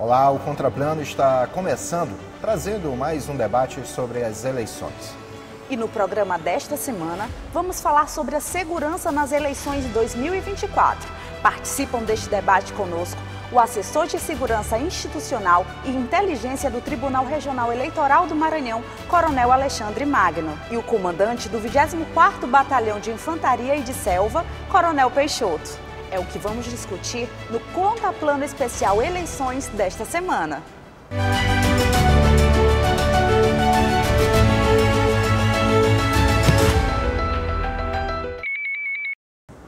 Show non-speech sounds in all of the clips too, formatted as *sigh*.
Olá, o Contraplano está começando, trazendo mais um debate sobre as eleições. E no programa desta semana, vamos falar sobre a segurança nas eleições de 2024. Participam deste debate conosco o assessor de segurança institucional e inteligência do Tribunal Regional Eleitoral do Maranhão, Coronel Alexandre Magno, e o comandante do 24º Batalhão de Infantaria e de Selva, Coronel Peixoto. É o que vamos discutir no Conta Plano Especial Eleições desta semana.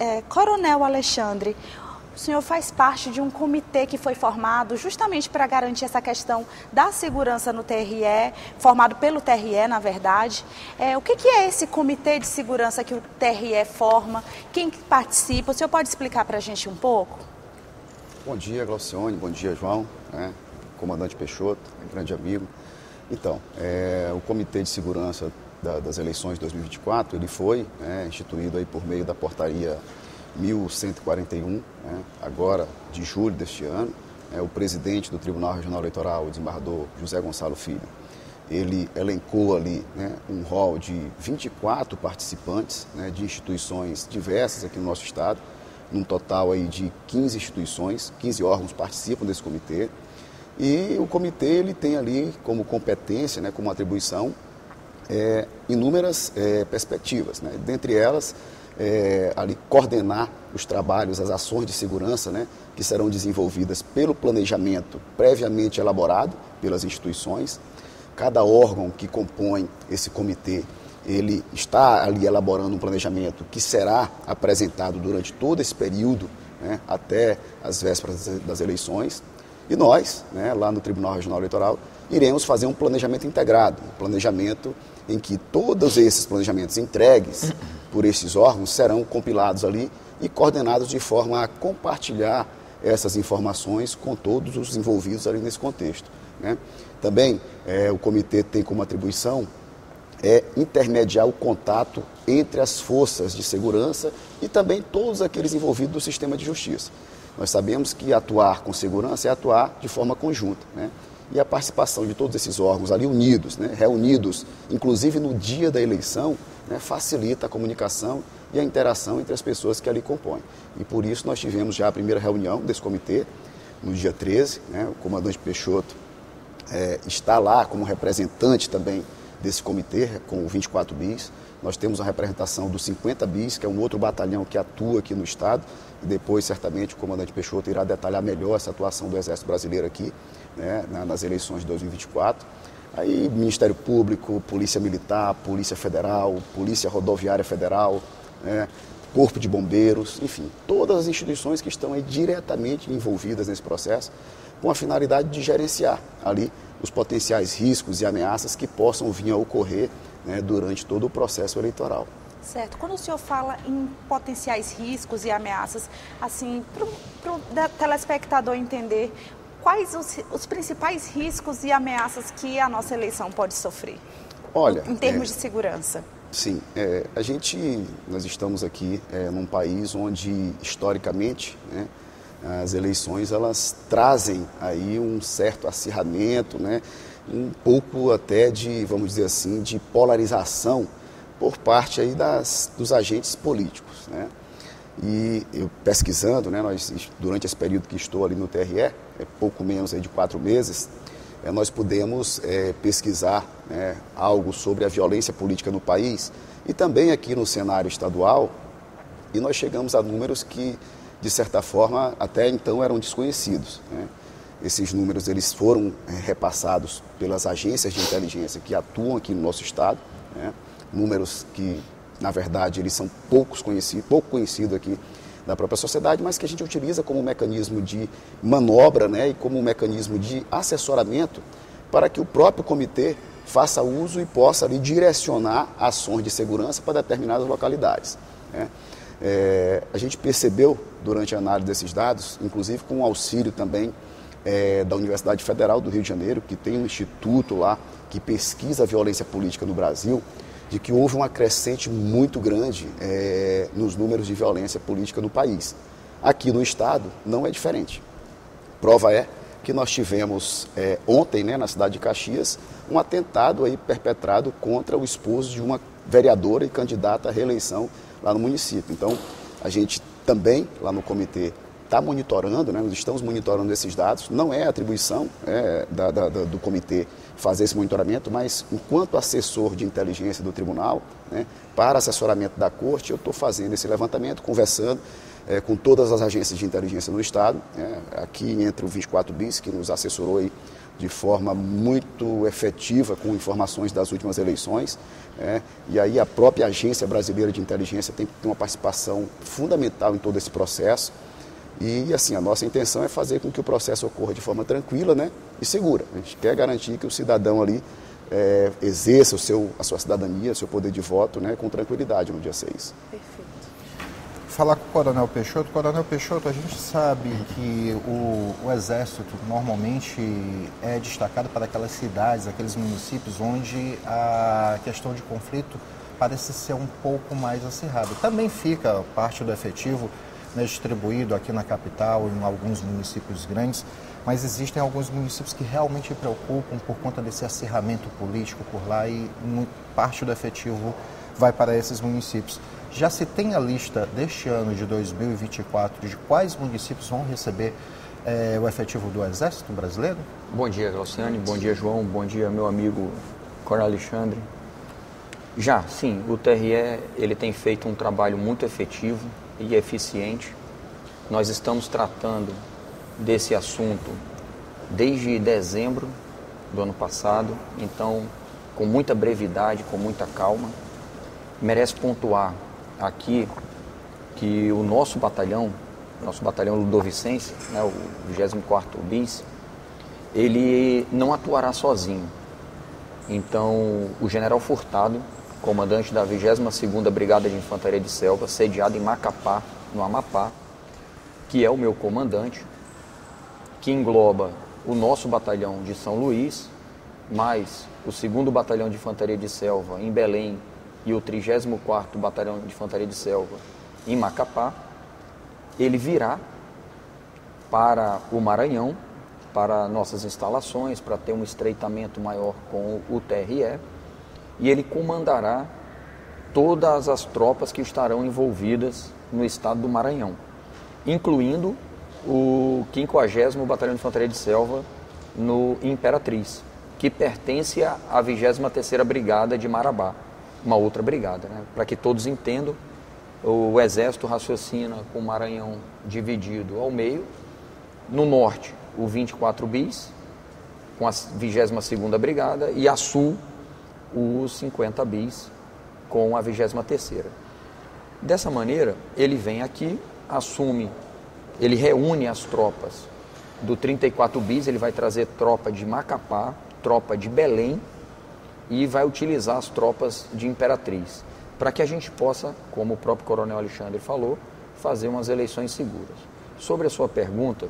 É, Coronel Alexandre, o senhor faz parte de um comitê que foi formado justamente para garantir essa questão da segurança no TRE, formado pelo TRE, na verdade. É, o que, que, é esse comitê de segurança que o TRE forma? Quem participa? O senhor pode explicar para a gente um pouco? Bom dia, Glaucione. Bom dia, João. Né? Comandante Peixoto, grande amigo. Então, é, o Comitê de Segurança da, das Eleições de 2024, ele foi né, instituído aí por meio da portaria 1141, né, agora de julho deste ano, é, o presidente do Tribunal Regional Eleitoral, o desembargador José Gonçalo Filho, ele elencou ali né, um rol de 24 participantes né, de instituições diversas aqui no nosso estado, num total aí de 15 instituições, 15 órgãos participam desse comitê. E o comitê ele tem ali como competência, né, como atribuição, é, inúmeras é, perspectivas. Né? Dentre elas, é, ali coordenar os trabalhos, as ações de segurança, né, que serão desenvolvidas pelo planejamento previamente elaborado pelas instituições. Cada órgão que compõe esse comitê, ele está ali elaborando um planejamento que será apresentado durante todo esse período, né, até as vésperas das eleições. E nós, né, lá no Tribunal Regional Eleitoral, iremos fazer um planejamento integrado, um planejamento em que todos esses planejamentos entregues por esses órgãos serão compilados ali e coordenados de forma a compartilhar essas informações com todos os envolvidos ali nesse contexto. Né? Também é, o comitê tem como atribuição é intermediar o contato entre as forças de segurança e também todos aqueles envolvidos do sistema de justiça. Nós sabemos que atuar com segurança é atuar de forma conjunta. Né? E a participação de todos esses órgãos ali unidos, né, reunidos, inclusive no dia da eleição, né, facilita a comunicação e a interação entre as pessoas que ali compõem. E por isso nós tivemos já a primeira reunião desse comitê, no dia 13, né, o comandante Peixoto é, está lá como representante também desse comitê, com o 24 bis. Nós temos a representação do 50 bis, que é um outro batalhão que atua aqui no Estado, e depois, certamente, o comandante Peixoto irá detalhar melhor essa atuação do Exército Brasileiro aqui né, nas eleições de 2024. Aí, Ministério Público, Polícia Militar, Polícia Federal, Polícia Rodoviária Federal, né, Corpo de Bombeiros, enfim, todas as instituições que estão aí diretamente envolvidas nesse processo, com a finalidade de gerenciar ali os potenciais riscos e ameaças que possam vir a ocorrer né, durante todo o processo eleitoral. Certo. Quando o senhor fala em potenciais riscos e ameaças, assim, para o telespectador entender, quais os, os, principais riscos e ameaças que a nossa eleição pode sofrer? Olha, em termos é, de segurança. Sim, é, a gente, nós estamos aqui é, num país onde historicamente, né, as eleições elas trazem aí um certo acirramento, né, um pouco até de, vamos dizer assim, de polarização por parte aí das, dos agentes políticos. Né? E eu pesquisando, né, nós, durante esse período que estou ali no TRE, é pouco menos aí de quatro meses, é, nós pudemos é, pesquisar né, algo sobre a violência política no país e também aqui no cenário estadual, e nós chegamos a números que, de certa forma, até então eram desconhecidos. Né? Esses números eles foram é, repassados pelas agências de inteligência que atuam aqui no nosso estado. Né? números que, na verdade, eles são poucos conhecidos, pouco conhecidos aqui da própria sociedade, mas que a gente utiliza como mecanismo de manobra né, e como mecanismo de assessoramento para que o próprio comitê faça uso e possa ali, direcionar ações de segurança para determinadas localidades. Né. É, a gente percebeu durante a análise desses dados, inclusive com o auxílio também é, da Universidade Federal do Rio de Janeiro, que tem um instituto lá que pesquisa a violência política no Brasil, de que houve uma crescente muito grande é, nos números de violência política no país. Aqui no Estado não é diferente. Prova é que nós tivemos é, ontem, né, na cidade de Caxias, um atentado aí perpetrado contra o esposo de uma vereadora e candidata à reeleição lá no município. Então, a gente também, lá no comitê, está monitorando, né, nós estamos monitorando esses dados, não é atribuição é, da, da, do comitê fazer esse monitoramento, mas enquanto assessor de inteligência do tribunal, né, para assessoramento da corte, eu estou fazendo esse levantamento, conversando é, com todas as agências de inteligência no Estado, né, aqui entre o 24 BIS, que nos assessorou aí de forma muito efetiva com informações das últimas eleições, é, e aí a própria Agência Brasileira de Inteligência tem, tem uma participação fundamental em todo esse processo. E assim, a nossa intenção é fazer com que o processo ocorra de forma tranquila né, e segura. A gente quer garantir que o cidadão ali é, exerça o seu, a sua cidadania, o seu poder de voto né, com tranquilidade no dia 6. Perfeito. Falar com o Coronel Peixoto. Coronel Peixoto, a gente sabe que o, o Exército normalmente é destacado para aquelas cidades, aqueles municípios onde a questão de conflito parece ser um pouco mais acirrada. Também fica parte do efetivo né, distribuído aqui na capital, em alguns municípios grandes, mas existem alguns municípios que realmente preocupam por conta desse acirramento político por lá e parte do efetivo vai para esses municípios. Já se tem a lista deste ano de 2024 de quais municípios vão receber é, o efetivo do Exército Brasileiro? Bom dia, Glauciane. Bom dia, João. Bom dia, meu amigo Coronel Alexandre. Já, sim, o TRE ele tem feito um trabalho muito efetivo e eficiente. Nós estamos tratando desse assunto desde dezembro do ano passado, então com muita brevidade, com muita calma. Merece pontuar aqui que o nosso batalhão, nosso batalhão Ludovicense, né, o 24º BIS, ele não atuará sozinho. Então, o general Furtado, comandante da 22ª Brigada de Infantaria de Selva, sediado em Macapá, no Amapá, que é o meu comandante, que engloba o nosso batalhão de São Luís, mais o 2 Batalhão de Infantaria de Selva em Belém e o 34º Batalhão de Infantaria de Selva em Macapá, ele virá para o Maranhão, para nossas instalações, para ter um estreitamento maior com o TRE, e ele comandará todas as tropas que estarão envolvidas no estado do Maranhão, incluindo o 50 Batalhão de Infantaria de Selva no Imperatriz, que pertence à 23ª Brigada de Marabá uma outra brigada, né? para que todos entendam. O exército raciocina com o Maranhão dividido ao meio. No norte, o 24 bis, com a 22ª Brigada, e a sul, os 50 bis, com a 23ª. Dessa maneira, ele vem aqui, assume, ele reúne as tropas do 34 bis, ele vai trazer tropa de Macapá, tropa de Belém e vai utilizar as tropas de Imperatriz, para que a gente possa, como o próprio Coronel Alexandre falou, fazer umas eleições seguras. Sobre a sua pergunta,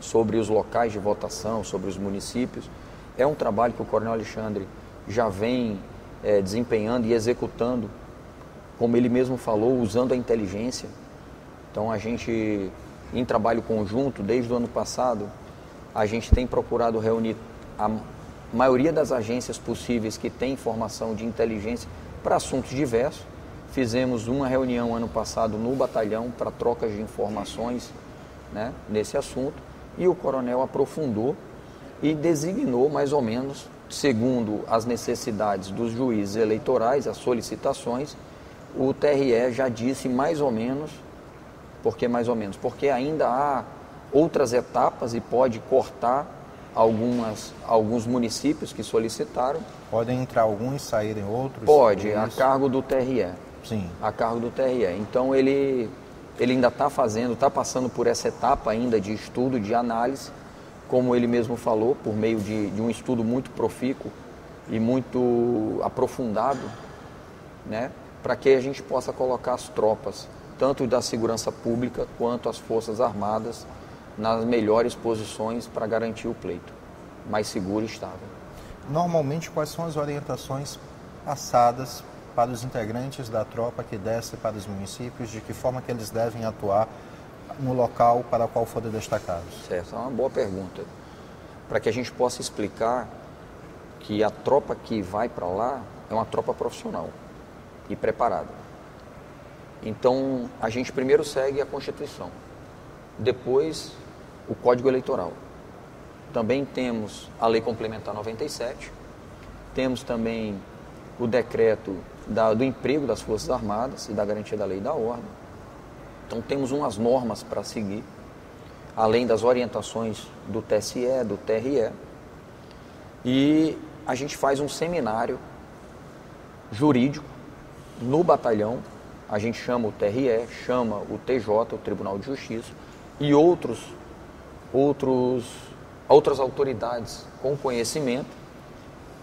sobre os locais de votação, sobre os municípios, é um trabalho que o Coronel Alexandre já vem é, desempenhando e executando, como ele mesmo falou, usando a inteligência. Então a gente, em trabalho conjunto, desde o ano passado, a gente tem procurado reunir a maioria das agências possíveis que têm informação de inteligência para assuntos diversos. Fizemos uma reunião ano passado no batalhão para trocas de informações né, nesse assunto e o coronel aprofundou e designou mais ou menos, segundo as necessidades dos juízes eleitorais, as solicitações, o TRE já disse mais ou menos, por que mais ou menos? Porque ainda há outras etapas e pode cortar algumas, alguns municípios que solicitaram. Podem entrar alguns e saírem outros? Pode, a cargo do TRE. Sim. A cargo do TRE. Então ele, ele ainda está fazendo, está passando por essa etapa ainda de estudo, de análise, como ele mesmo falou, por meio de, de um estudo muito profícuo e muito aprofundado, né, para que a gente possa colocar as tropas, tanto da segurança pública quanto as Forças Armadas, nas melhores posições para garantir o pleito mais seguro e estável. Normalmente, quais são as orientações passadas para os integrantes da tropa que desce para os municípios, de que forma que eles devem atuar no local para o qual forem destacados? Certo, é uma boa pergunta. para que a gente possa explicar que a tropa que vai para lá é uma tropa profissional e preparada. Então, a gente primeiro segue a Constituição, depois o Código Eleitoral. Também temos a Lei Complementar 97, temos também o decreto da, do emprego das Forças Armadas e da garantia da lei e da ordem. Então, temos umas normas para seguir, além das orientações do TSE, do TRE. E a gente faz um seminário jurídico no batalhão. A gente chama o TRE, chama o TJ, o Tribunal de Justiça, e outros, outros, outras autoridades com conhecimento,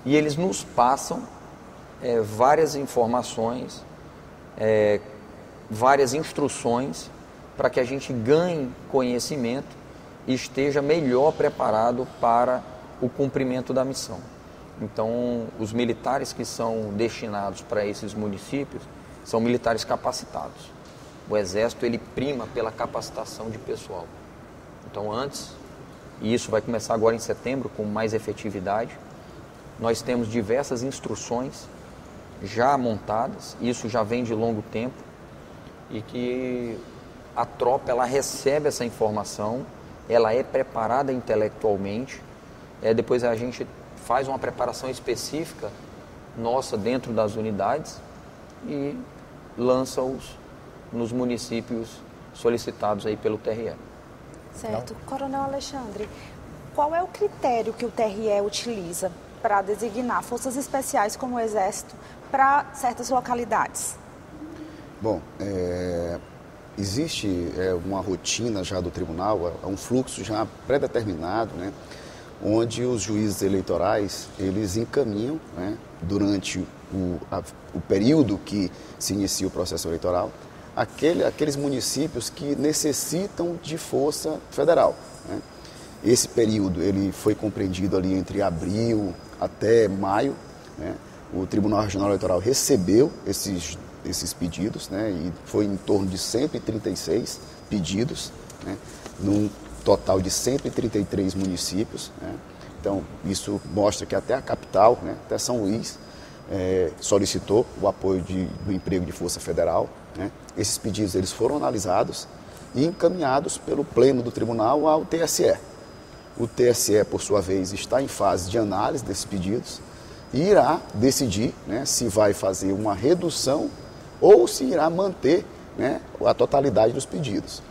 e eles nos passam é, várias informações, é, várias instruções para que a gente ganhe conhecimento e esteja melhor preparado para o cumprimento da missão. Então, os militares que são destinados para esses municípios são militares capacitados. O Exército ele prima pela capacitação de pessoal. Então, antes, e isso vai começar agora em setembro com mais efetividade, nós temos diversas instruções já montadas, isso já vem de longo tempo, e que a tropa ela recebe essa informação, ela é preparada intelectualmente, é, depois a gente faz uma preparação específica nossa dentro das unidades e lança-os nos municípios solicitados aí pelo TRE. Certo. Não? Coronel Alexandre, qual é o critério que o TRE utiliza para designar forças especiais como o Exército para certas localidades? Bom, é, existe é, uma rotina já do tribunal, é um fluxo já pré-determinado, né? onde os juízes eleitorais eles encaminham né, durante o, a, o período que se inicia o processo eleitoral aquele, aqueles municípios que necessitam de força federal. Né. Esse período ele foi compreendido ali entre abril até maio. Né. O Tribunal Regional Eleitoral recebeu esses, esses pedidos né, e foi em torno de 136 pedidos, né, num total de 133 municípios. Né? Então, isso mostra que até a capital, né, até São Luís, é, solicitou o apoio de, do emprego de Força Federal. Né? Esses pedidos eles foram analisados e encaminhados pelo Pleno do Tribunal ao TSE. O TSE, por sua vez, está em fase de análise desses pedidos e irá decidir né, se vai fazer uma redução ou se irá manter né, a totalidade dos pedidos.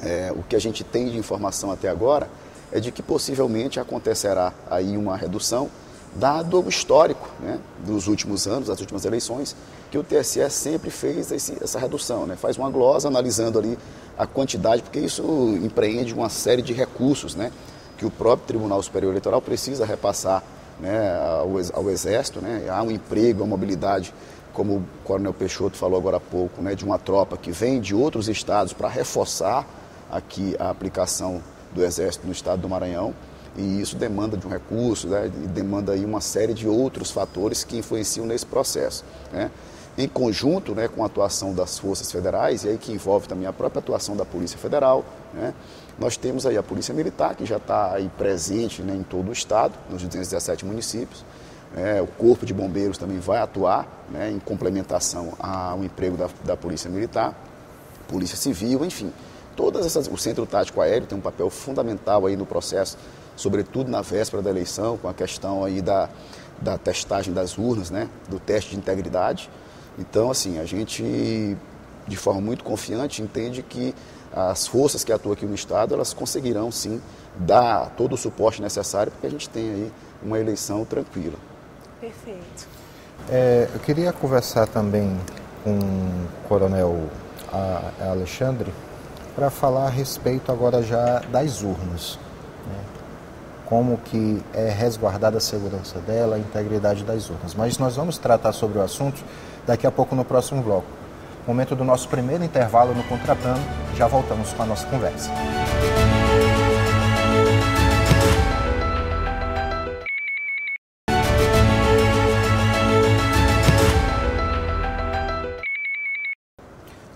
É, o que a gente tem de informação até agora é de que possivelmente acontecerá aí uma redução, dado o histórico né, dos últimos anos, das últimas eleições, que o TSE sempre fez esse, essa redução, né, faz uma glosa analisando ali a quantidade, porque isso empreende uma série de recursos né, que o próprio Tribunal Superior Eleitoral precisa repassar né, ao, ao Exército, né, há um emprego, a mobilidade como o Coronel Peixoto falou agora há pouco, né, de uma tropa que vem de outros estados para reforçar aqui a aplicação do Exército no estado do Maranhão e isso demanda de um recurso, né, demanda aí uma série de outros fatores que influenciam nesse processo. Né. Em conjunto né, com a atuação das forças federais, e aí que envolve também a própria atuação da Polícia Federal, né, nós temos aí a Polícia Militar, que já está aí presente né, em todo o estado, nos 217 municípios. É, o Corpo de Bombeiros também vai atuar né, em complementação ao emprego da, da Polícia Militar, Polícia Civil, enfim. Todas essas, o Centro Tático Aéreo tem um papel fundamental aí no processo, sobretudo na véspera da eleição, com a questão aí da, da testagem das urnas, né, do teste de integridade. Então, assim, a gente, de forma muito confiante, entende que as forças que atuam aqui no Estado, elas conseguirão, sim, dar todo o suporte necessário para que a gente tenha aí uma eleição tranquila. Perfeito. É, eu queria conversar também com o Coronel Alexandre para falar a respeito agora já das urnas. Né? Como que é resguardada a segurança dela, a integridade das urnas. Mas nós vamos tratar sobre o assunto daqui a pouco no próximo bloco. Momento do nosso primeiro intervalo no Contraplano, já voltamos com a nossa conversa.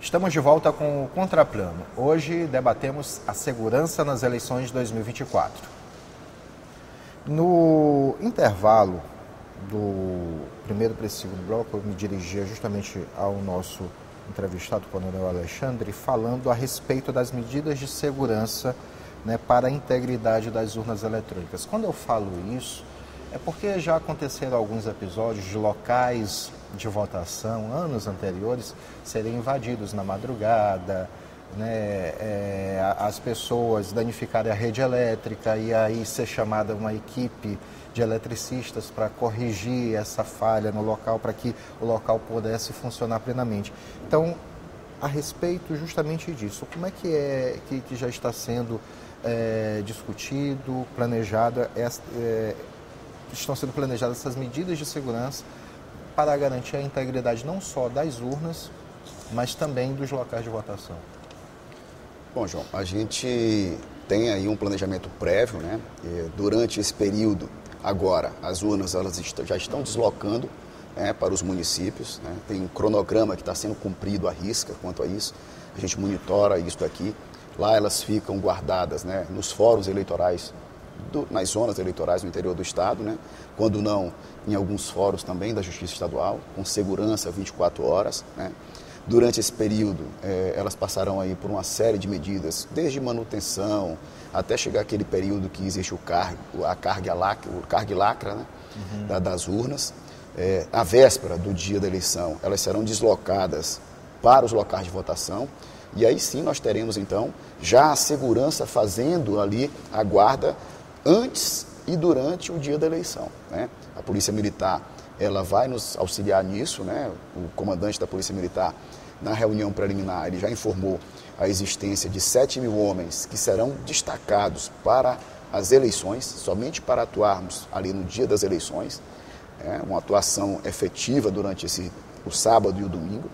Estamos de volta com o Contraplano. Hoje debatemos a segurança nas eleições de 2024. No intervalo do primeiro para esse segundo bloco, eu me dirigia justamente ao nosso entrevistado, o Coronel Alexandre, falando a respeito das medidas de segurança né, para a integridade das urnas eletrônicas. Quando eu falo isso, é porque já aconteceram alguns episódios de locais de votação, anos anteriores, serem invadidos na madrugada, né, é, as pessoas danificarem a rede elétrica e aí ser chamada uma equipe de eletricistas para corrigir essa falha no local, para que o local pudesse funcionar plenamente. Então, a respeito justamente disso, como é que é que, que já está sendo é, discutido, planejado, é, estão sendo planejadas essas medidas de segurança para garantir a integridade não só das urnas, mas também dos locais de votação? Bom, João, a gente tem aí um planejamento prévio, né? E durante esse período, agora, as urnas elas já estão deslocando né, para os municípios. Né? Tem um cronograma que está sendo cumprido à risca quanto a isso. A gente monitora isso daqui. Lá elas ficam guardadas né, nos fóruns eleitorais, do, nas zonas eleitorais no interior do Estado, né? quando não, em alguns fóruns também da Justiça Estadual, com segurança 24 horas. Né? Durante esse período, eh, elas passarão aí por uma série de medidas, desde manutenção até chegar aquele período que existe o cargo, a carga lacra, o carga lacra né, uhum. da, das urnas. Eh, a véspera do dia da eleição, elas serão deslocadas para os locais de votação. E aí sim nós teremos então já a segurança fazendo ali a guarda antes e durante o dia da eleição. Né? A Polícia Militar ela vai nos auxiliar nisso, né? O comandante da Polícia Militar, na reunião preliminar, ele já informou a existência de 7 mil homens que serão destacados para as eleições, somente para atuarmos ali no dia das eleições, é, uma atuação efetiva durante esse, o sábado e o domingo,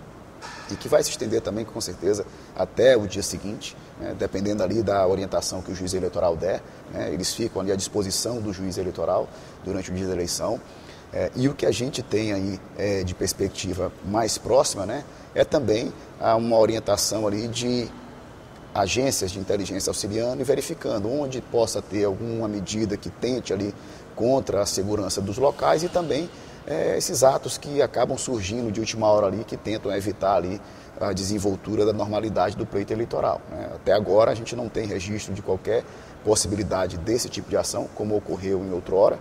e que vai se estender também, com certeza, até o dia seguinte, né, dependendo ali da orientação que o juiz eleitoral der, né, eles ficam ali à disposição do juiz eleitoral durante o dia da eleição. É, e o que a gente tem aí é, de perspectiva mais próxima, né, é também uma orientação ali de agências de inteligência auxiliando e verificando onde possa ter alguma medida que tente ali contra a segurança dos locais e também é, esses atos que acabam surgindo de última hora ali que tentam evitar ali a desenvoltura da normalidade do pleito eleitoral. Né? Até agora a gente não tem registro de qualquer possibilidade desse tipo de ação, como ocorreu em outrora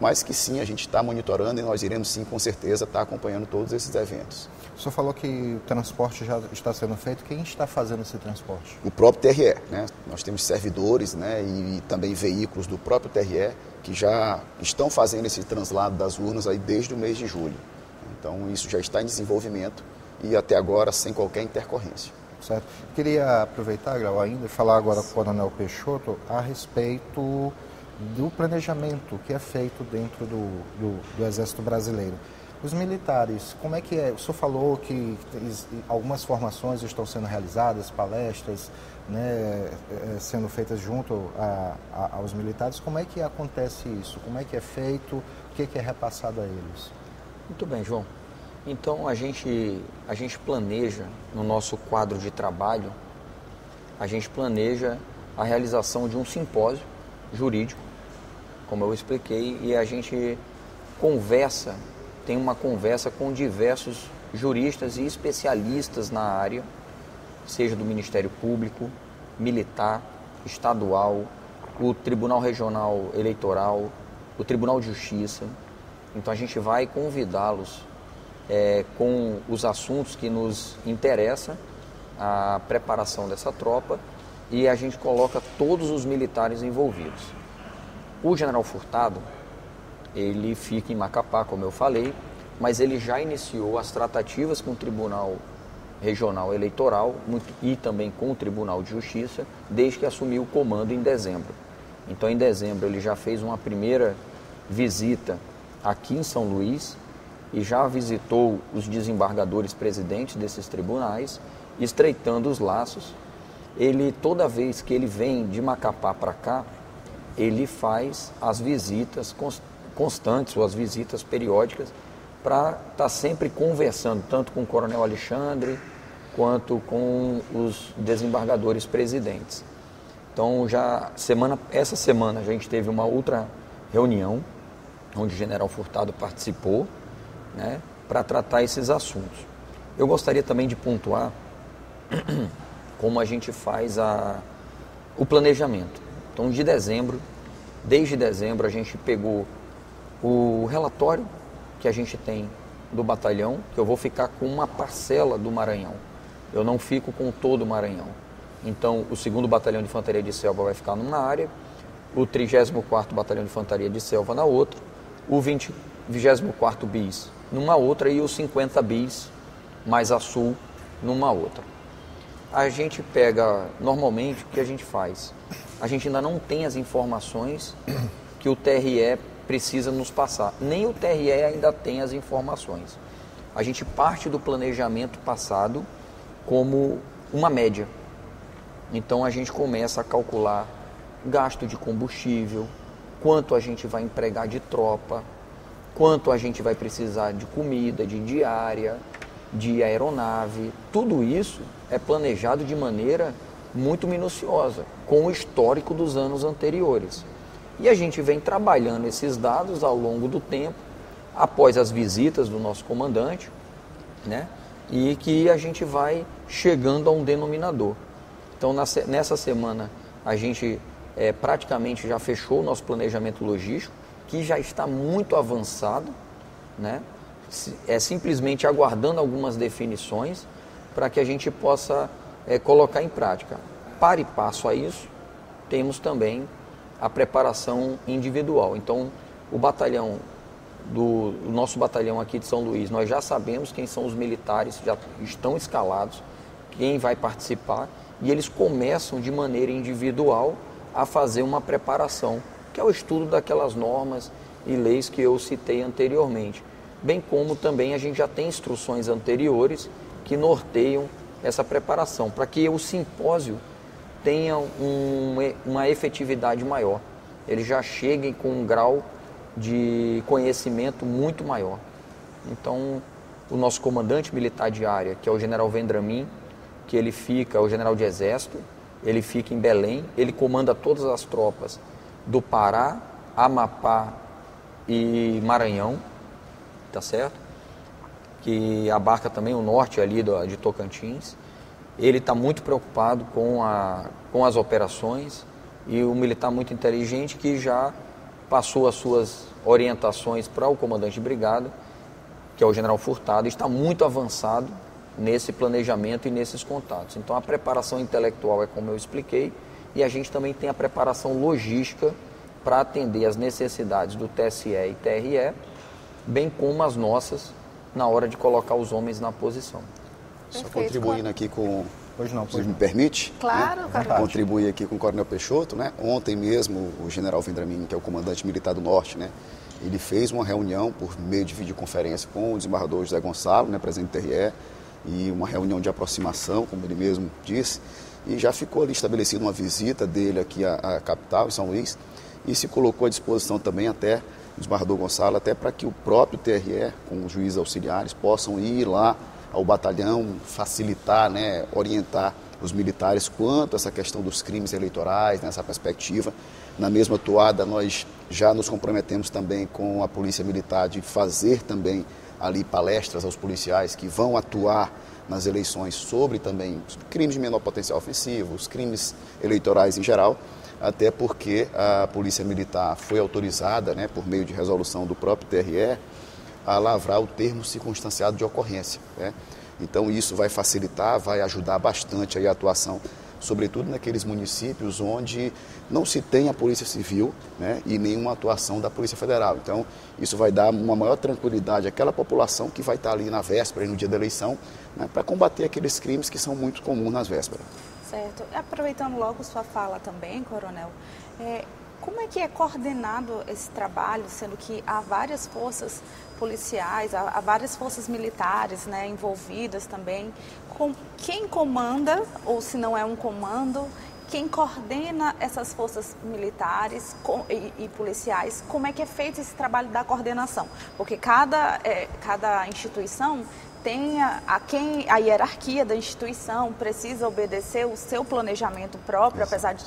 mas que sim, a gente está monitorando e nós iremos sim, com certeza, estar tá acompanhando todos esses eventos. O senhor falou que o transporte já está sendo feito. Quem está fazendo esse transporte? O próprio TRE. Né? Nós temos servidores né, e, também veículos do próprio TRE que já estão fazendo esse translado das urnas aí desde o mês de julho. Então, isso já está em desenvolvimento e até agora sem qualquer intercorrência. Certo. Queria aproveitar, Grau, ainda e falar agora com o Coronel Peixoto a respeito do planejamento que é feito dentro do, do, do, Exército Brasileiro. Os militares, como é que é? O senhor falou que algumas formações estão sendo realizadas, palestras né, é, sendo feitas junto a, a, aos militares. Como é que acontece isso? Como é que é feito? O que, que é repassado a eles? Muito bem, João. Então a gente, a gente planeja no nosso quadro de trabalho, a gente planeja a realização de um simpósio jurídico como eu expliquei, e a gente conversa, tem uma conversa com diversos juristas e especialistas na área, seja do Ministério Público, militar, estadual, o Tribunal Regional Eleitoral, o Tribunal de Justiça. Então a gente vai convidá-los é, com os assuntos que nos interessam, a preparação dessa tropa, e a gente coloca todos os militares envolvidos. O general Furtado, ele fica em Macapá, como eu falei, mas ele já iniciou as tratativas com o Tribunal Regional Eleitoral e também com o Tribunal de Justiça, desde que assumiu o comando em dezembro. Então, em dezembro, ele já fez uma primeira visita aqui em São Luís e já visitou os desembargadores presidentes desses tribunais, estreitando os laços. Ele, toda vez que ele vem de Macapá para cá, ele faz as visitas constantes ou as visitas periódicas para estar tá sempre conversando, tanto com o Coronel Alexandre quanto com os desembargadores presidentes. Então já semana, essa semana a gente teve uma outra reunião onde o general Furtado participou, né, para tratar esses assuntos. Eu gostaria também de pontuar *clears throat* como a gente faz a, o planejamento. Então, de dezembro, desde dezembro, a gente pegou o relatório que a gente tem do batalhão, que eu vou ficar com uma parcela do Maranhão. Eu não fico com todo o Maranhão. Então, o 2 Batalhão de Infantaria de Selva vai ficar numa área, o 34º Batalhão de Infantaria de Selva na outra, o 20, 24º BIS numa outra e o 50 BIS mais a sul numa outra. A gente pega, normalmente, o que a gente faz? A gente ainda não tem as informações que o TRE precisa nos passar. Nem o TRE ainda tem as informações. A gente parte do planejamento passado como uma média. Então a gente começa a calcular gasto de combustível, quanto a gente vai empregar de tropa, quanto a gente vai precisar de comida, de diária, de aeronave. Tudo isso é planejado de maneira muito minuciosa, com o histórico dos anos anteriores. E a gente vem trabalhando esses dados ao longo do tempo, após as visitas do nosso comandante, né? E que a gente vai chegando a um denominador. Então, nessa semana, a gente é, praticamente já fechou o nosso planejamento logístico, que já está muito avançado, né? É simplesmente aguardando algumas definições para que a gente possa é, colocar em prática. Para e passo a isso, temos também a preparação individual. Então, o batalhão do o nosso batalhão aqui de São Luís, nós já sabemos quem são os militares, já estão escalados, quem vai participar, e eles começam de maneira individual a fazer uma preparação, que é o estudo daquelas normas e leis que eu citei anteriormente. Bem como também a gente já tem instruções anteriores que norteiam essa preparação, para que o simpósio tenha um, uma efetividade maior. Eles já cheguem com um grau de conhecimento muito maior. Então, o nosso comandante militar de área, que é o general Vendramin, que ele fica, é o general de exército, ele fica em Belém, ele comanda todas as tropas do Pará, Amapá e Maranhão, tá certo? Que abarca também o norte ali do, de Tocantins. Ele está muito preocupado com, a, com as operações e o militar muito inteligente que já passou as suas orientações para o comandante de brigada, que é o general Furtado, e está muito avançado nesse planejamento e nesses contatos. Então a preparação intelectual é como eu expliquei, e a gente também tem a preparação logística para atender as necessidades do TSE e TRE, bem como as nossas na hora de colocar os homens na posição. Só contribuindo claro. aqui com. Pois não, pois me permite? Claro, né? Contribuir aqui com o Coronel Peixoto, né? Ontem mesmo, o general Vendramin, que é o comandante militar do Norte, né? Ele fez uma reunião por meio de videoconferência com o desembargador José Gonçalo, né, presidente do TRE, e uma reunião de aproximação, como ele mesmo disse, e já ficou ali estabelecida uma visita dele aqui à, à capital, em São Luís, e se colocou à disposição também até o desembargador Gonçalo, até para que o próprio TRE, com os juízes auxiliares, possam ir lá ao batalhão, facilitar, né, orientar os militares quanto a essa questão dos crimes eleitorais, nessa perspectiva. Na mesma toada, nós já nos comprometemos também com a Polícia Militar de fazer também ali palestras aos policiais que vão atuar nas eleições sobre também crimes de menor potencial ofensivo, os crimes eleitorais em geral, até porque a Polícia Militar foi autorizada, né, por meio de resolução do próprio TRE, a lavrar o termo circunstanciado de ocorrência. Né? Então isso vai facilitar, vai ajudar bastante a atuação, sobretudo naqueles municípios onde não se tem a Polícia Civil né, e nenhuma atuação da Polícia Federal. Então isso vai dar uma maior tranquilidade àquela população que vai estar ali na véspera e no dia da eleição né, para combater aqueles crimes que são muito comuns nas vésperas. Certo. Aproveitando logo sua fala também, Coronel, é, como é que é coordenado esse trabalho, sendo que há várias forças policiais, há, há várias forças militares né, envolvidas também? Com, quem comanda, ou se não é um comando, quem coordena essas forças militares e, e, policiais, como é que é feito esse trabalho da coordenação? Porque cada, é, cada instituição tem a, a, quem a hierarquia da instituição precisa obedecer o seu planejamento próprio, apesar de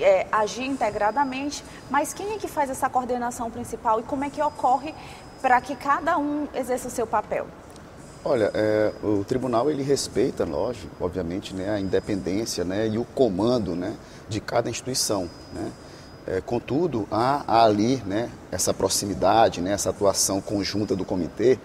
é, agir integradamente, mas quem é que faz essa coordenação principal e como é que ocorre para que cada um exerça o seu papel? Olha, é, o tribunal ele respeita, lógico, obviamente, né, a independência né, e o comando né, de cada instituição. Né? É, contudo, há, há, ali né, essa proximidade, né, essa atuação conjunta do comitê,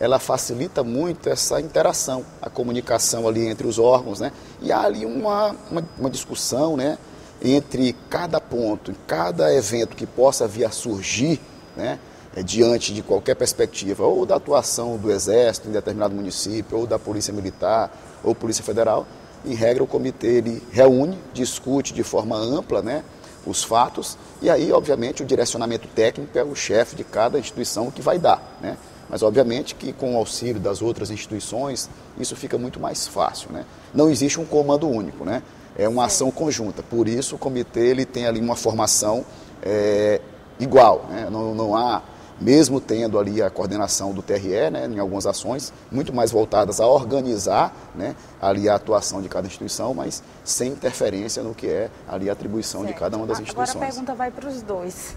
ela facilita muito essa interação, a comunicação ali entre os órgãos, né? E há ali uma, uma, uma discussão, né? Entre cada ponto, cada evento que possa vir a surgir, né? é, diante de qualquer perspectiva, ou da atuação do Exército em determinado município, ou da Polícia Militar, ou Polícia Federal, em regra o comitê ele reúne, discute de forma ampla né, os fatos, e aí, obviamente, o direcionamento técnico é o chefe de cada instituição que vai dar. Né? Mas, obviamente, que com o auxílio das outras instituições, isso fica muito mais fácil. Né? Não existe um comando único, né? é uma ação conjunta. Por isso, o comitê ele tem ali uma formação é, igual. Né? Não, não há mesmo tendo ali a coordenação do TRE, né, em algumas ações, muito mais voltadas a organizar né, ali a atuação de cada instituição, mas sem interferência no que é ali a atribuição certo. de cada uma das instituições. Agora a pergunta vai para os dois.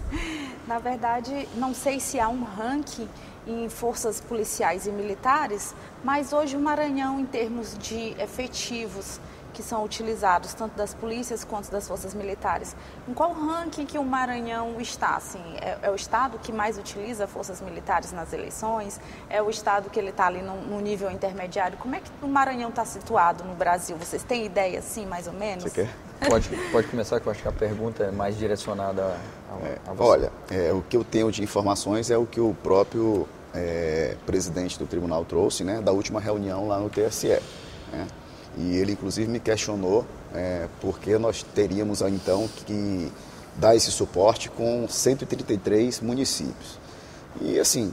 Na verdade, não sei se há um ranking em forças policiais e militares, mas hoje o Maranhão, em termos de efetivos, que são utilizados, tanto das polícias quanto das forças militares. Em qual ranking que o Maranhão está? Assim, é, é o estado que mais utiliza forças militares nas eleições? É o estado que ele está ali no, no, nível intermediário? Como é que o Maranhão está situado no Brasil? Vocês têm ideia, assim, mais ou menos? Você quer? Pode, pode começar, que eu acho que a pergunta é mais direcionada a, é, a você. Olha, é, o que eu tenho de informações é o que o próprio é, presidente do tribunal trouxe, né, da última reunião lá no TSE. Né? E ele, inclusive, me questionou é, porque nós teríamos então que dar esse suporte com 133 municípios. E, assim,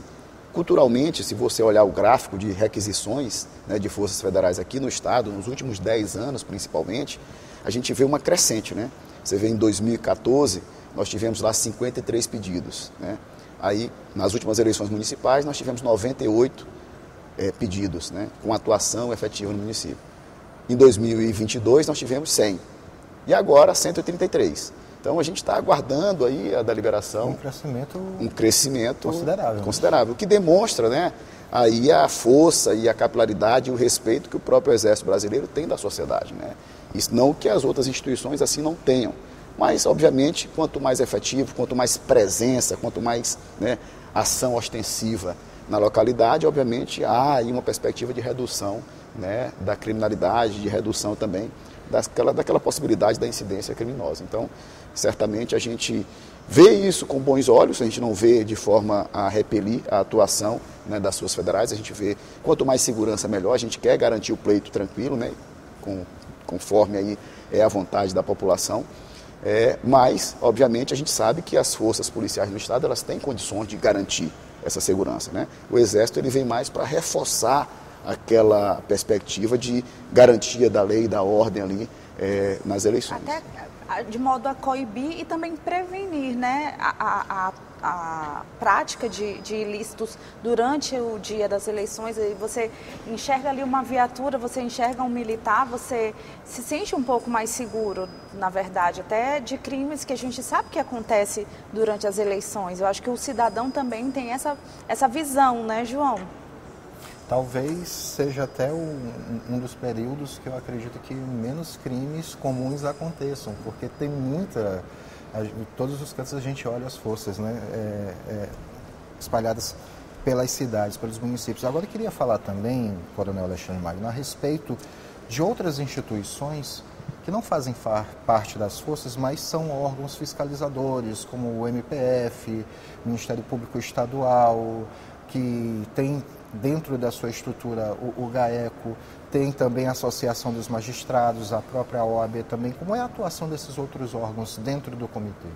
culturalmente, se você olhar o gráfico de requisições né, de forças federais aqui no Estado, nos últimos 10 anos principalmente, a gente vê uma crescente. Né? Você vê em 2014, nós tivemos lá 53 pedidos. Né? Aí, nas últimas eleições municipais, nós tivemos 98 é, pedidos né, com atuação efetiva no município. Em 2022 nós tivemos 100 e agora 133. Então a gente está aguardando aí a deliberação. Um crescimento, um crescimento considerável. Né? Considerável, o que demonstra, né, aí a força e a capilaridade e o respeito que o próprio Exército Brasileiro tem da sociedade, né? Isso não que as outras instituições assim não tenham, mas obviamente quanto mais efetivo, quanto mais presença, quanto mais né, ação ostensiva na localidade, obviamente há aí uma perspectiva de redução né, da criminalidade, de redução também daquela, daquela possibilidade da incidência criminosa. Então, certamente a gente vê isso com bons olhos, a gente não vê de forma a repelir a atuação né, das suas federais, a gente vê quanto mais segurança melhor, a gente quer garantir o pleito tranquilo, né, com, conforme aí é a vontade da população. É, mas, obviamente, a gente sabe que as forças policiais no Estado elas têm condições de garantir essa segurança. Né? O Exército ele vem mais para reforçar aquela perspectiva de garantia da lei e da ordem ali é, nas eleições. Até de modo a coibir e também prevenir né, a, a, a prática de, de, ilícitos durante o dia das eleições. Você enxerga ali uma viatura, você enxerga um militar, você se sente um pouco mais seguro, na verdade, até de crimes que a gente sabe que acontece durante as eleições. Eu acho que o cidadão também tem essa, essa visão, né, João? Talvez seja até um, um, dos períodos que eu acredito que menos crimes comuns aconteçam, porque tem muita. Em todos os cantos a gente olha as forças né, é, é, espalhadas pelas cidades, pelos municípios. Agora eu queria falar também, Coronel Alexandre Magno, a respeito de outras instituições que não fazem parte das forças, mas são órgãos fiscalizadores, como o MPF, Ministério Público Estadual, que tem dentro da sua estrutura o, o GAECO, tem também a Associação dos Magistrados, a própria OAB também. Como é a atuação desses outros órgãos dentro do comitê?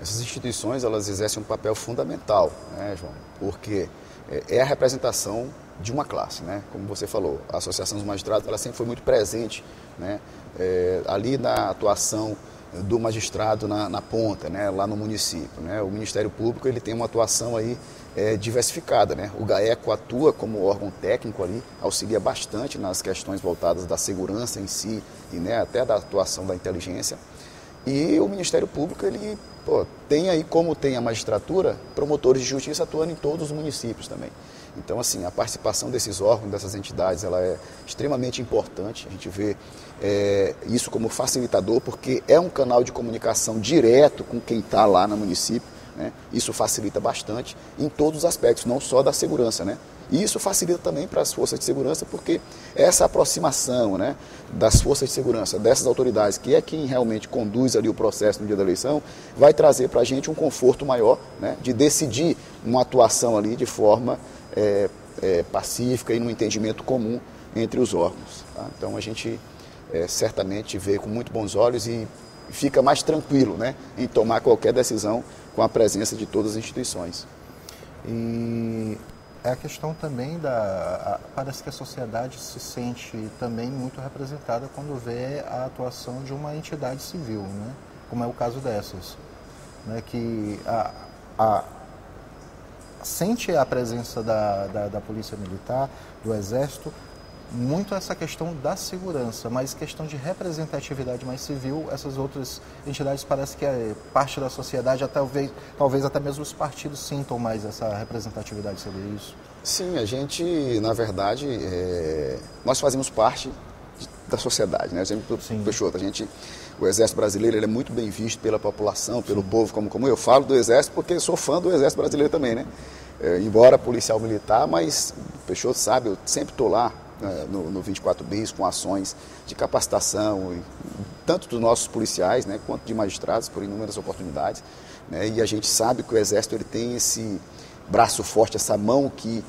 Essas instituições elas exercem um papel fundamental, né, João? Porque é, é a representação de uma classe, né? Como você falou, a Associação dos Magistrados ela sempre foi muito presente, né? É, ali na atuação do magistrado na, na, ponta, né, lá no município. Né? O Ministério Público ele tem uma atuação aí é, diversificada. Né? O GAECO atua como órgão técnico ali, auxilia bastante nas questões voltadas da segurança em si e né, até da atuação da inteligência. E o Ministério Público, ele pô, tem aí, como tem a magistratura, promotores de justiça atuando em todos os municípios também. Então, assim, a participação desses órgãos, dessas entidades, ela é extremamente importante. A gente vê é, isso como facilitador, porque é um canal de comunicação direto com quem está lá no município. Né? Isso facilita bastante em todos os aspectos, não só da segurança. Né? E isso facilita também para as forças de segurança, porque essa aproximação né, das forças de segurança, dessas autoridades, que é quem realmente conduz ali o processo no dia da eleição, vai trazer para a gente um conforto maior né, de decidir uma atuação ali de forma é, é, pacífica e no entendimento comum entre os órgãos. Tá? Então a gente é, certamente vê com muito bons olhos e fica mais tranquilo né, em tomar qualquer decisão com a presença de todas as instituições. E é a questão também da. Parece que a sociedade se sente também muito representada quando vê a atuação de uma entidade civil, né? como é o caso dessas. Né? Que a, a, sente a presença da, da, da Polícia Militar, do Exército, muito essa questão da segurança, mas questão de representatividade mais civil, essas outras entidades parece que é parte da sociedade, até, talvez, talvez até mesmo os partidos sintam mais essa representatividade sobre isso. Sim, a gente, na verdade, é... nós fazemos parte da sociedade, né? Exemplo do Peixoto, a gente, o Exército Brasileiro, ele é muito bem visto pela população, pelo Sim. povo como comum. Eu falo do Exército porque sou fã do Exército Brasileiro também, né? É, embora policial militar, mas o Peixoto sabe, eu sempre estou lá é, no, no 24 bis com ações de capacitação, e, tanto dos nossos policiais, né, quanto de magistrados, por inúmeras oportunidades. Né? E a gente sabe que o Exército ele tem esse braço forte, essa mão que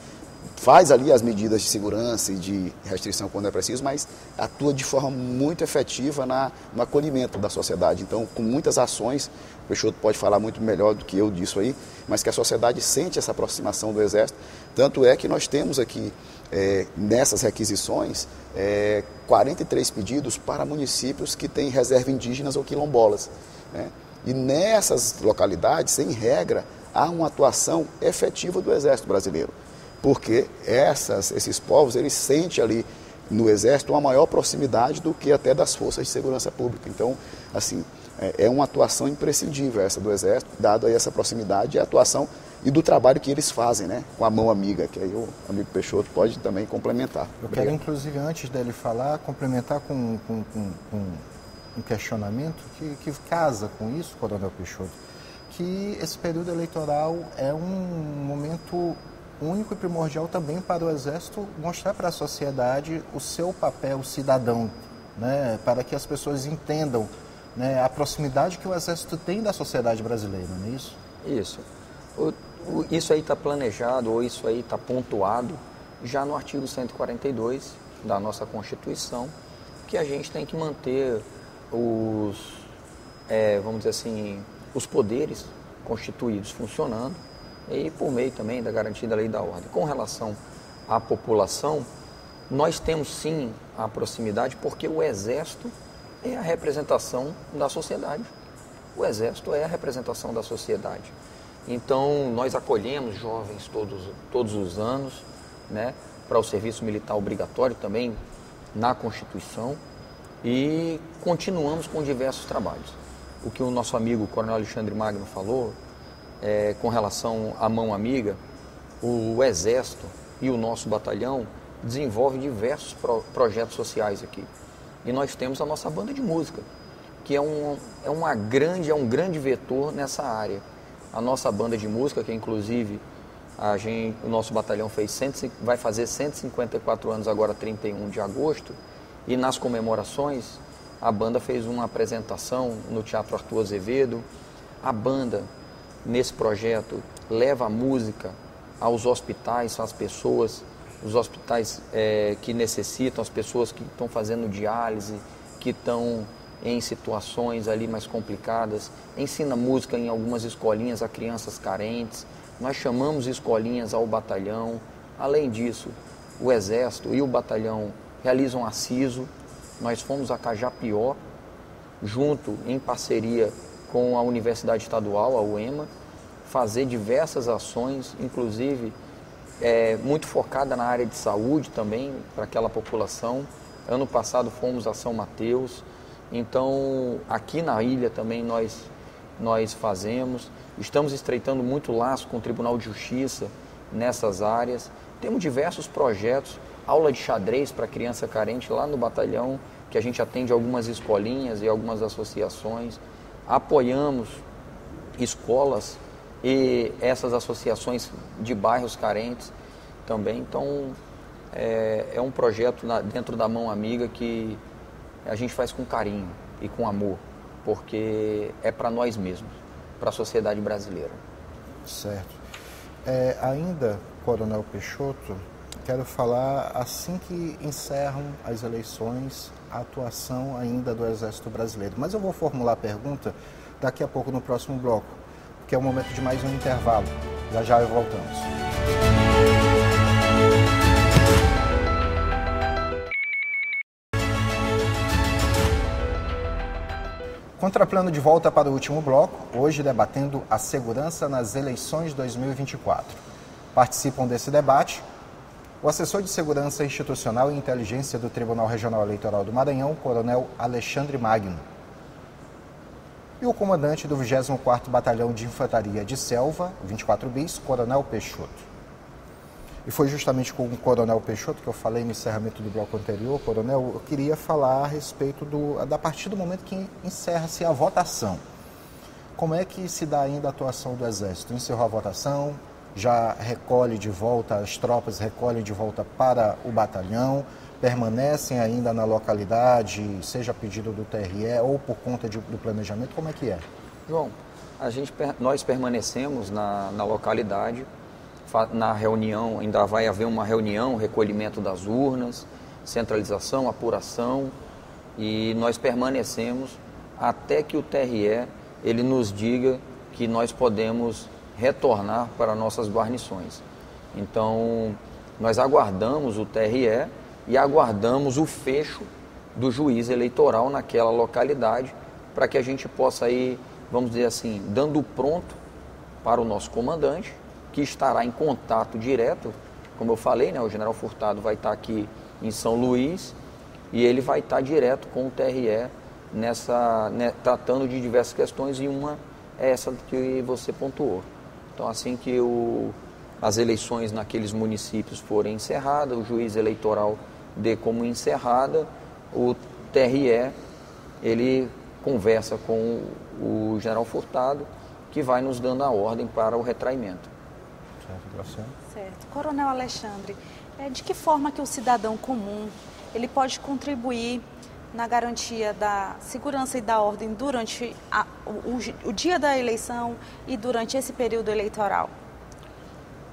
faz ali as medidas de segurança e de restrição quando é preciso, mas atua de forma muito efetiva na, no acolhimento da sociedade. Então, com muitas ações, o Peixoto pode falar muito melhor do que eu disso aí, mas que a sociedade sente essa aproximação do Exército. Tanto é que nós temos aqui, é, nessas requisições, é, 43 pedidos para municípios que têm reserva indígenas ou quilombolas. Né? E nessas localidades, em regra, há uma atuação efetiva do Exército Brasileiro porque essas, esses povos eles sentem ali no Exército uma maior proximidade do que até das forças de segurança pública. Então, assim, é, é uma atuação imprescindível essa do Exército, dado aí essa proximidade e a atuação e do trabalho que eles fazem, né, com a mão amiga, que aí o amigo Peixoto pode também complementar. Eu Obrigado. quero, inclusive, antes dele falar, complementar com, com, com, com um questionamento que, que casa com isso, Coronel Peixoto, que esse período eleitoral é um momento único e primordial também para o Exército mostrar para a sociedade o seu papel cidadão, né, para que as pessoas entendam né, a proximidade que o Exército tem da sociedade brasileira, não é isso? Isso. O, o, isso aí está planejado, ou isso aí está pontuado já no artigo 142 da nossa Constituição, que a gente tem que manter os, é, vamos dizer assim, os poderes constituídos funcionando e por meio também da garantia da lei da ordem. Com relação à população, nós temos sim a proximidade porque o Exército é a representação da sociedade. O Exército é a representação da sociedade. Então, nós acolhemos jovens todos, todos os anos né, para o serviço militar obrigatório também na Constituição e continuamos com diversos trabalhos. O que o nosso amigo Coronel Alexandre Magno falou, é, com relação à mão amiga, o Exército e o nosso batalhão desenvolvem diversos pro, projetos sociais aqui. E nós temos a nossa banda de música, que é um, é uma grande, é um grande vetor nessa área. A nossa banda de música, que inclusive a gente, o nosso batalhão fez 100, vai fazer 154 anos agora, 31 de agosto, e nas comemorações a banda fez uma apresentação no Teatro Arthur Azevedo. A banda nesse projeto leva a música aos hospitais, às pessoas, os hospitais é, que necessitam, as pessoas que estão fazendo diálise, que estão em situações ali mais complicadas, ensina música em algumas escolinhas a crianças carentes. Nós chamamos escolinhas ao batalhão. Além disso, o Exército e o batalhão realizam a CISO. Nós fomos a Cajapió, junto em parceria com a Universidade Estadual, a UEMA, fazer diversas ações, inclusive é, muito focada na área de saúde também, para aquela população. Ano passado fomos a São Mateus Então, aqui na ilha também nós, nós fazemos. Estamos estreitando muito laço com o Tribunal de Justiça nessas áreas. Temos diversos projetos, aula de xadrez para criança carente lá no batalhão, que a gente atende algumas escolinhas e algumas associações. Apoiamos escolas e essas associações de bairros carentes também. Então, é, é um projeto na, dentro da mão amiga que a gente faz com carinho e com amor, porque é para nós mesmos, para a sociedade brasileira. Certo. É, ainda, Coronel Peixoto, quero falar assim que encerram as eleições, a atuação ainda do Exército Brasileiro. Mas eu vou formular a pergunta daqui a pouco no próximo bloco, que é o momento de mais um intervalo. Já já voltamos. Contraplano de volta para o último bloco, hoje debatendo a segurança nas eleições 2024. Participam desse debate o assessor de Segurança Institucional e Inteligência do Tribunal Regional Eleitoral do Maranhão, Coronel Alexandre Magno. E o comandante do 24º Batalhão de Infantaria de Selva, 24 bis, Coronel Peixoto. E foi justamente com o Coronel Peixoto que eu falei no encerramento do bloco anterior, Coronel, eu queria falar a respeito do, da partir do momento que encerra-se a votação. Como é que se dá ainda a atuação do Exército? Encerrou a votação, já recolhe de volta, as tropas recolhem de volta para o batalhão, permanecem ainda na localidade, seja a pedido do TRE ou por conta de, do planejamento? Como é que é? João, a gente, nós permanecemos na, na localidade, na reunião, ainda vai haver uma reunião, recolhimento das urnas, centralização, apuração, e nós permanecemos até que o TRE ele nos diga que nós podemos retornar para nossas guarnições. Então, nós aguardamos o TRE e aguardamos o fecho do juiz eleitoral naquela localidade para que a gente possa ir, vamos dizer assim, dando pronto para o nosso comandante que estará em contato direto, como eu falei, né, o general Furtado vai estar aqui em São Luís e ele vai estar direto com o TRE nessa, né, tratando de diversas questões e uma é essa que você pontuou. Então, assim que o, as eleições naqueles municípios forem encerradas, o juiz eleitoral dê como encerrada, o TRE ele conversa com o general Furtado, que vai nos dando a ordem para o retraimento. Certo, certo. Coronel Alexandre, é, de que forma que o cidadão comum ele pode contribuir na garantia da segurança e da ordem durante a, o, o, dia da eleição e durante esse período eleitoral?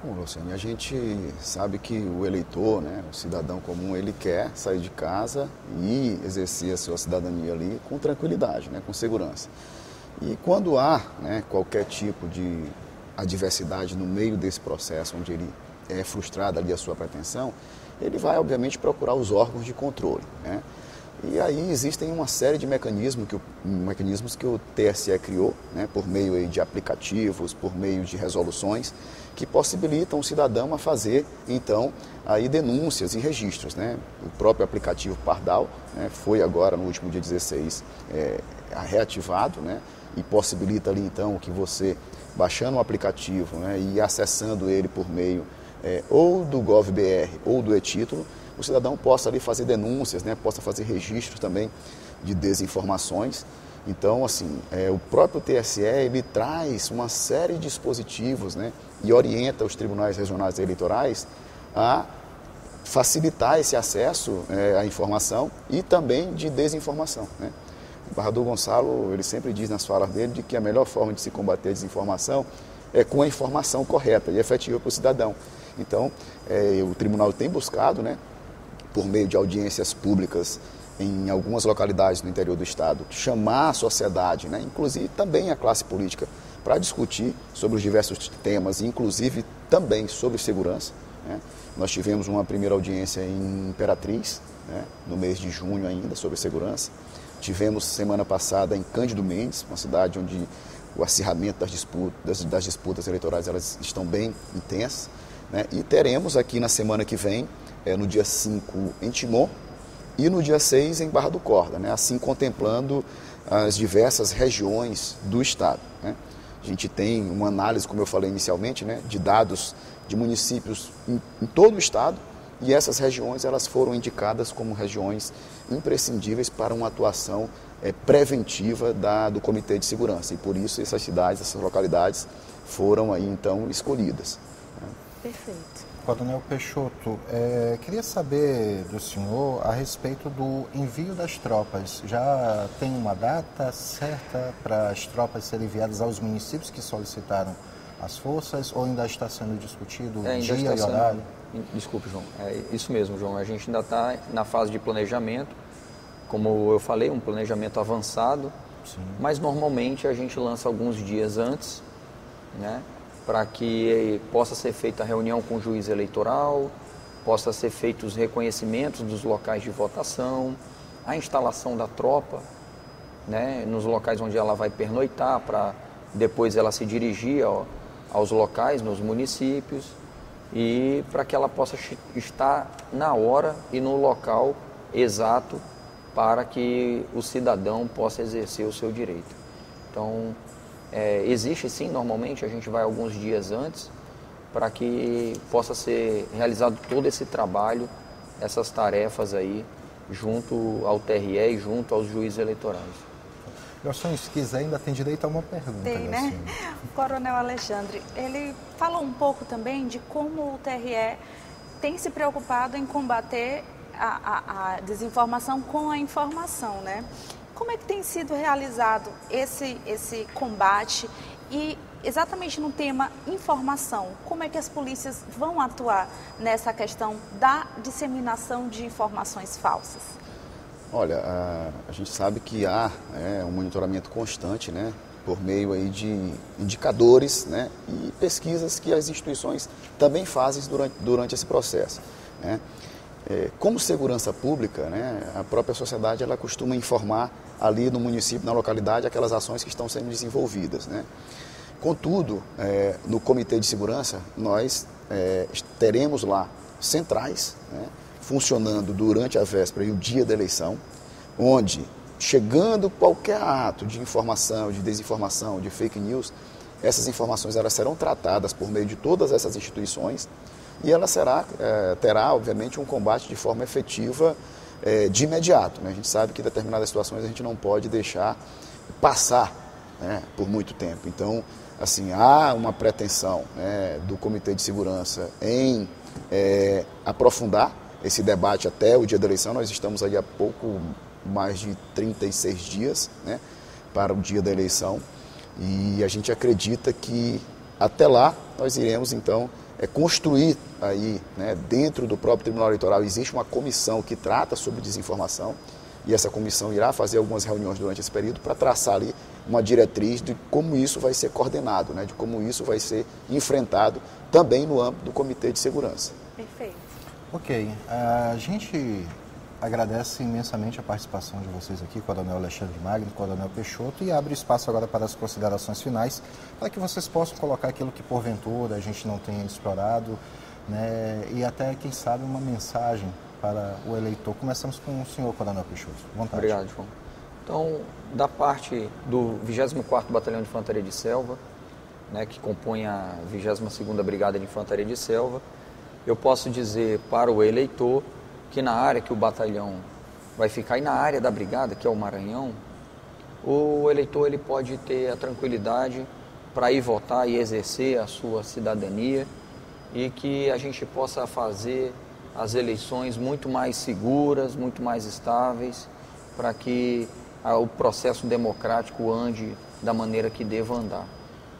Bom, Luciane, a gente sabe que o eleitor, né, o cidadão comum, ele quer sair de casa e exercer a sua cidadania ali com tranquilidade, né, com segurança. E quando há né, qualquer tipo de adversidade no meio desse processo, onde ele é frustrado ali a sua pretensão, ele vai, obviamente, procurar os órgãos de controle. Né? E aí existem uma série de mecanismos que o, mecanismos que o TSE criou, né, por meio de aplicativos, por meio de resoluções, que possibilitam o cidadão a fazer, então, aí denúncias e registros. Né? O próprio aplicativo Pardal né, foi agora, no último dia 16, é, reativado né, e possibilita ali, então, que você baixando o aplicativo né, e acessando ele por meio é, ou do GovBR ou do e-título, o cidadão possa ali fazer denúncias, né, possa fazer registros também de desinformações. Então, assim, é, o próprio TSE ele traz uma série de dispositivos né, e orienta os tribunais regionais eleitorais a facilitar esse acesso é, à informação e também de desinformação. Né? O Barrador Gonçalo, ele sempre diz nas falas dele de que a melhor forma de se combater a desinformação é com a informação correta e efetiva para o cidadão. Então, é, o tribunal tem buscado, né, por meio de audiências públicas em algumas localidades no interior do estado, chamar a sociedade, né, inclusive também a classe política, para discutir sobre os diversos temas, inclusive também sobre segurança. Né. Nós tivemos uma primeira audiência em Imperatriz, né, no mês de junho ainda, sobre segurança. Tivemos semana passada em Cândido Mendes, uma cidade onde o acirramento das disputas, das, disputas eleitorais elas estão bem intensas. Né? E teremos aqui na semana que vem, é, no dia 5, em Timon, e no dia 6 em Barra do Corda, né? assim contemplando as diversas regiões do Estado. Né? A gente tem uma análise, como eu falei inicialmente, né, de dados de municípios em, em todo o Estado, e essas regiões elas foram indicadas como regiões imprescindíveis para uma atuação é, preventiva da, do Comitê de Segurança. E por isso essas cidades, essas localidades foram aí então escolhidas. Perfeito. Coronel Peixoto, é, queria saber do senhor a respeito do envio das tropas. Já tem uma data certa para as tropas serem enviadas aos municípios que solicitaram as forças ou ainda está sendo discutido é, dia e sendo... horário? Desculpe, João. É isso mesmo, João. A gente ainda está na fase de planejamento. Como eu falei, um planejamento avançado. Sim. Mas normalmente a gente lança alguns dias antes, né? Para que possa ser feita a reunião com o juiz eleitoral, possa ser feitos os reconhecimentos dos locais de votação, a instalação da tropa, né, nos locais onde ela vai pernoitar, para depois ela se dirigir aos locais, nos municípios, e para que ela possa estar na hora e no local exato para que o cidadão possa exercer o seu direito. Então, é, existe sim, normalmente, a gente vai alguns dias antes para que possa ser realizado todo esse trabalho, essas tarefas aí, junto ao TRE e junto aos juízes eleitorais. Garçom, se quiser, ainda tem direito a uma pergunta. Tem, né? *laughs* O Coronel Alexandre, ele falou um pouco também de como o TRE tem se preocupado em combater a, a, a desinformação com a informação, né? Como é que tem sido realizado esse, esse combate e exatamente no tema informação, como é que as polícias vão atuar nessa questão da disseminação de informações falsas? Olha, a, a gente sabe que há é, um monitoramento constante, né, por meio aí de indicadores, né, e pesquisas que as instituições também fazem durante, durante esse processo, né. É, como segurança pública, né, a própria sociedade ela costuma informar ali no município, na localidade, aquelas ações que estão sendo desenvolvidas. Né. Contudo, é, no Comitê de Segurança, nós é, teremos lá centrais né, funcionando durante a véspera e o dia da eleição, onde, chegando qualquer ato de informação, de desinformação, de fake news, essas informações elas serão tratadas por meio de todas essas instituições e ela será, é, terá, obviamente, um combate de forma efetiva é, de imediato. Né? A gente sabe que determinadas situações a gente não pode deixar passar né, por muito tempo. Então, assim, há uma pretensão né, do Comitê de Segurança em é, aprofundar esse debate até o dia da eleição. Nós estamos aí há pouco mais de 36 dias né, para o dia da eleição e a gente acredita que até lá nós iremos então é, construir aí, né, dentro do próprio Tribunal Eleitoral, existe uma comissão que trata sobre desinformação e essa comissão irá fazer algumas reuniões durante esse período para traçar ali uma diretriz de como isso vai ser coordenado, né, de como isso vai ser enfrentado também no âmbito do Comitê de Segurança. Perfeito. Ok, a gente agradece imensamente a participação de vocês aqui, Coronel Alexandre Magno, Coronel Peixoto, e abre espaço agora para as considerações finais, para que vocês possam colocar aquilo que porventura a gente não tenha explorado, né, e até, quem sabe, uma mensagem para o eleitor. Começamos com o senhor, Coronel Peixoto. Vontade. Obrigado, João. Então, da parte do 24º Batalhão de Infantaria de Selva, né, que compõe a 22ª Brigada de Infantaria de Selva, eu posso dizer para o eleitor que na área que o batalhão vai ficar e na área da brigada, que é o Maranhão, o eleitor ele pode ter a tranquilidade para ir votar e exercer a sua cidadania e que a gente possa fazer as eleições muito mais seguras, muito mais estáveis, para que o processo democrático ande da maneira que deva andar.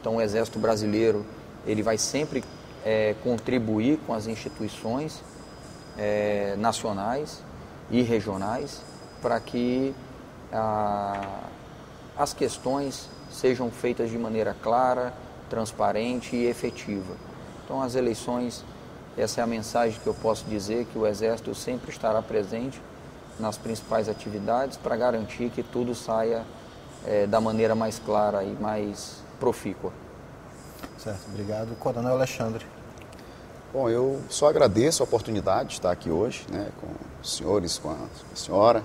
Então o Exército Brasileiro ele vai sempre é, contribuir com as instituições é, nacionais e regionais para que a, as questões sejam feitas de maneira clara, transparente e efetiva. Então, as eleições, essa é a mensagem que eu posso dizer: que o Exército sempre estará presente nas principais atividades para garantir que tudo saia é, da maneira mais clara e mais profícua. Certo, obrigado. Coronel Alexandre. Bom, eu só agradeço a oportunidade de estar aqui hoje, né, com os senhores, com a senhora,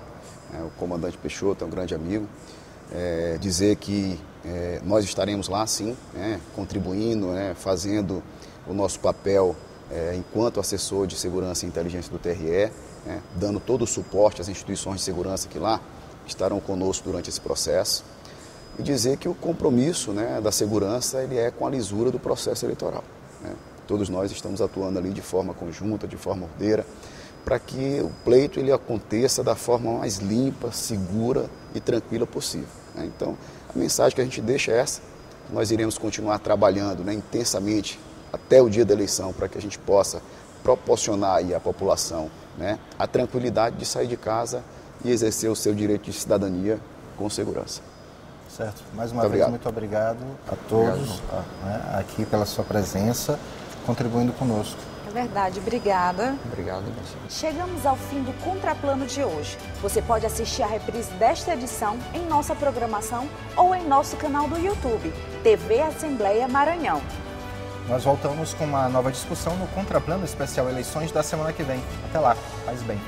né, o comandante Peixoto é um grande amigo. É, dizer que é, nós estaremos lá, sim, né, contribuindo, né, fazendo o nosso papel é, enquanto assessor de segurança e inteligência do TRE, né, dando todo o suporte às instituições de segurança que lá estarão conosco durante esse processo. E dizer que o compromisso né, da segurança ele é com a lisura do processo eleitoral. Todos nós estamos atuando ali de forma conjunta, de forma ordeira, para que o pleito ele aconteça da forma mais limpa, segura e tranquila possível. Né? Então, a mensagem que a gente deixa é essa. Nós iremos continuar trabalhando né, intensamente até o dia da eleição para que a gente possa proporcionar aí à população né, a tranquilidade de sair de casa e exercer o seu direito de cidadania com segurança. Certo. Mais uma muito vez, obrigado. muito obrigado a todos obrigado. Né, aqui pela sua presença contribuindo conosco. É verdade, obrigada. Obrigado. Chegamos ao fim do Contraplano de hoje. Você pode assistir a reprise desta edição em nossa programação ou em nosso canal do YouTube, TV Assembleia Maranhão. Nós voltamos com uma nova discussão no Contraplano Especial Eleições da semana que vem. Até lá, faz bem.